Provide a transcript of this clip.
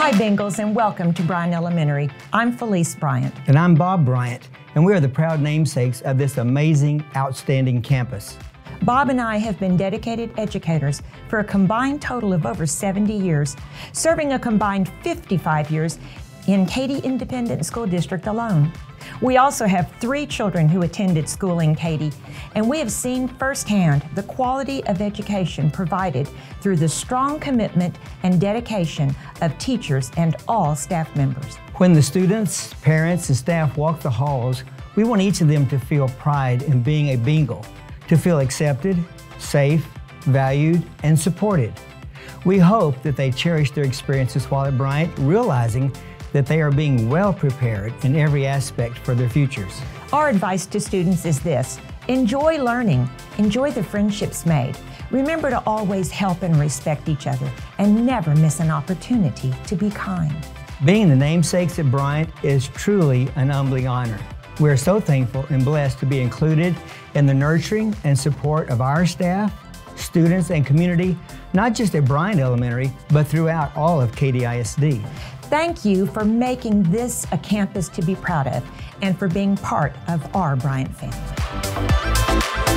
Hi, Bengals, and welcome to Bryant Elementary. I'm Felice Bryant. And I'm Bob Bryant, and we are the proud namesakes of this amazing, outstanding campus. Bob and I have been dedicated educators for a combined total of over 70 years, serving a combined 55 years in Katy Independent School District alone. We also have three children who attended school in Katy, and we have seen firsthand the quality of education provided through the strong commitment and dedication of teachers and all staff members. When the students, parents, and staff walk the halls, we want each of them to feel pride in being a Bengal, to feel accepted, safe, valued, and supported. We hope that they cherish their experiences while at Bryant, realizing that they are being well prepared in every aspect for their futures. Our advice to students is this enjoy learning, enjoy the friendships made. Remember to always help and respect each other, and never miss an opportunity to be kind. Being the namesakes at Bryant is truly an humbling honor. We are so thankful and blessed to be included in the nurturing and support of our staff, students, and community, not just at Bryant Elementary, but throughout all of Katy ISD. Thank you for making this a campus to be proud of and for being part of our Bryant family.